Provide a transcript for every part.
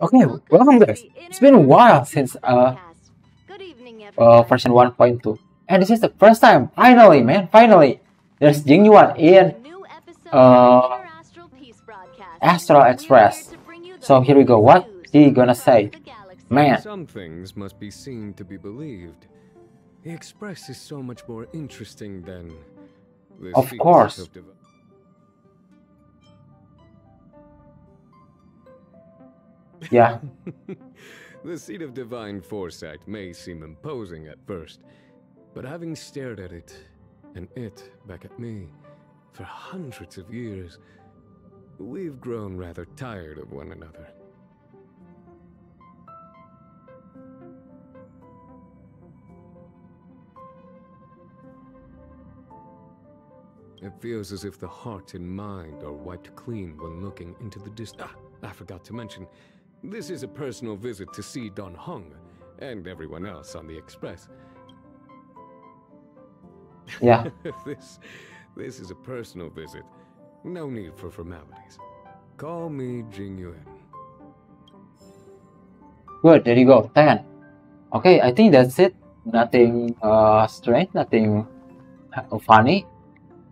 Okay, welcome guys. It's been a while since uh, uh version 1.2. And this is the first time, finally, man, finally, there's Jing Yuan in uh, Astral Express. So here we go. What he gonna say? Man. Some things must be seen to be believed. The Express is so much more interesting than. of course. Of yeah. the seat of divine foresight may seem imposing at first, but having stared at it, and it back at me, for hundreds of years, we've grown rather tired of one another. It feels as if the heart and mind are wiped clean when looking into the distance. Ah, I forgot to mention, this is a personal visit to see Dan Heng and everyone else on the Express. Yeah. this, this is a personal visit. No need for formalities. Call me Jing Yuan. Good, there you go. 10. Okay, I think that's it. Nothing uh, strange, nothing funny.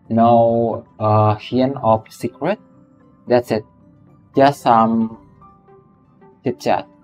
No uh, hint of secret. That's it. Just some 哲也